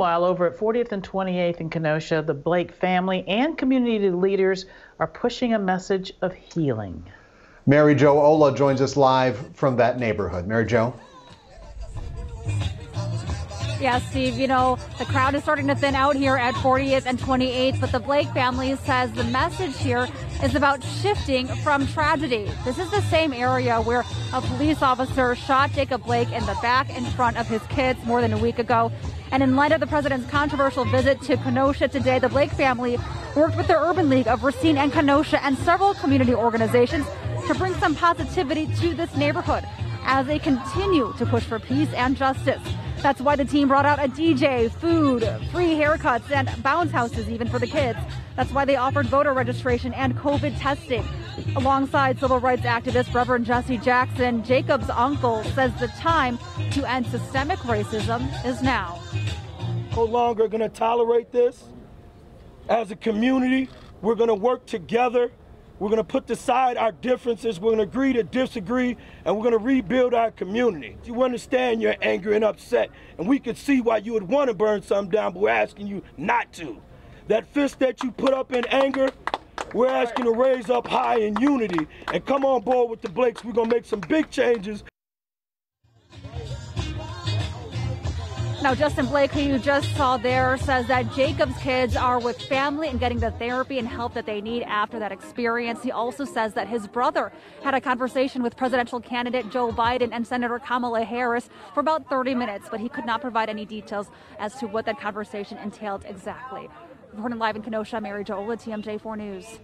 Meanwhile, over at 40th and 28th in Kenosha, the Blake family and community leaders are pushing a message of healing. Mary Jo Ola joins us live from that neighborhood. Mary Jo. Yeah, Steve, you know, the crowd is starting to thin out here at 40th and 28th, but the Blake family says the message here is about shifting from tragedy. This is the same area where a police officer shot Jacob Blake in the back in front of his kids more than a week ago. And in light of the president's controversial visit to Kenosha today, the Blake family worked with the Urban League of Racine and Kenosha and several community organizations to bring some positivity to this neighborhood as they continue to push for peace and justice. That's why the team brought out a DJ, food, free haircuts, and bounce houses even for the kids. That's why they offered voter registration and COVID testing. Alongside civil rights activist Reverend Jesse Jackson, Jacob's uncle says the time to end systemic racism is now. No longer going to tolerate this. As a community, we're going to work together we're going to put aside our differences. We're going to agree to disagree, and we're going to rebuild our community. You understand you're angry and upset, and we can see why you would want to burn something down, but we're asking you not to. That fist that you put up in anger, we're asking to raise up high in unity and come on board with the Blakes. We're going to make some big changes Now, Justin Blake, who you just saw there, says that Jacob's kids are with family and getting the therapy and help that they need after that experience. He also says that his brother had a conversation with presidential candidate Joe Biden and Senator Kamala Harris for about 30 minutes, but he could not provide any details as to what that conversation entailed exactly. Reporting live in Kenosha, Mary Jo Ola, TMJ4 News.